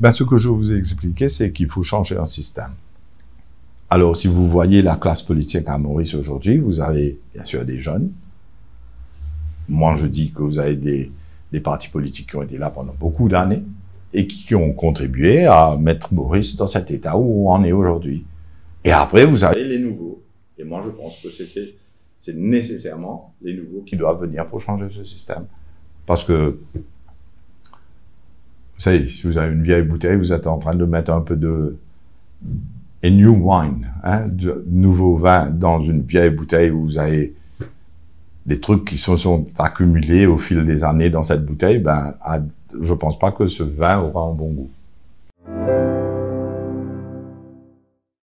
ben, Ce que je vous ai expliqué, c'est qu'il faut changer un système. Alors, si vous voyez la classe politique à Maurice aujourd'hui, vous avez bien sûr des jeunes. Moi, je dis que vous avez des, des partis politiques qui ont été là pendant beaucoup d'années et qui ont contribué à mettre Maurice dans cet état où on est aujourd'hui. Et après, vous avez les nouveaux. Et moi, je pense que c'est nécessairement les nouveaux qui doivent venir pour changer ce système. Parce que, vous savez, si vous avez une vieille bouteille, vous êtes en train de mettre un peu de a new wine, hein, de nouveau vin dans une vieille bouteille où vous avez des trucs qui se sont accumulés au fil des années dans cette bouteille, ben, je pense pas que ce vin aura un bon goût.